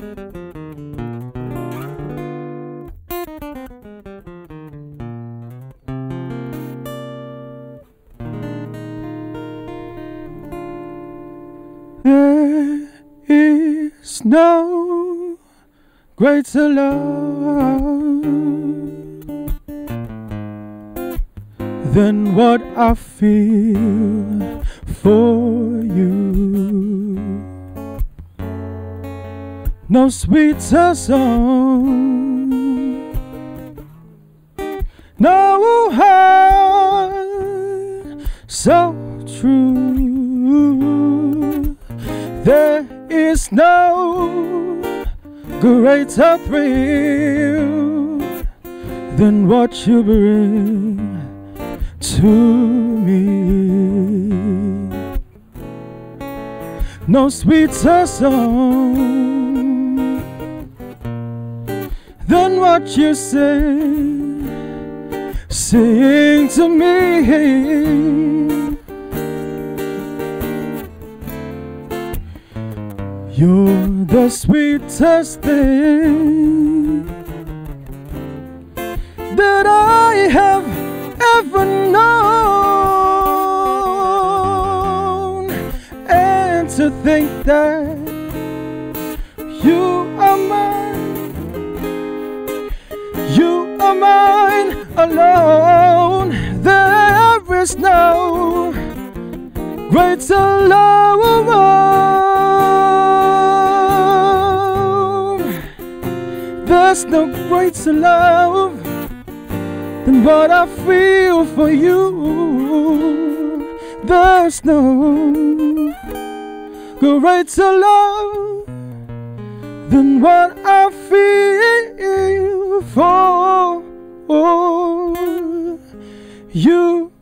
There is no greater love than what I feel for. No sweeter song, no heart so true. There is no greater thrill than what you bring to me. No sweeter song what you say, sing to me. You're the sweetest thing that I have ever known. And to think that you alone. There is no greater love. There's no greater love than what I feel for you. There's no greater love than what I feel you.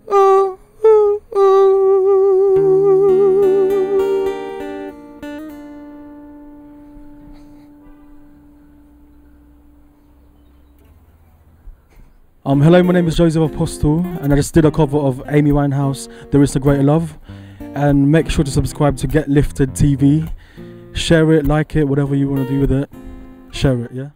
Um, hello, my name is Joseph Apostol, and I just did a cover of Amy Winehouse, There Is a Greater Love. And make sure to subscribe to Get Lifted TV. Share it, like it, whatever you want to do with it. Share it, yeah?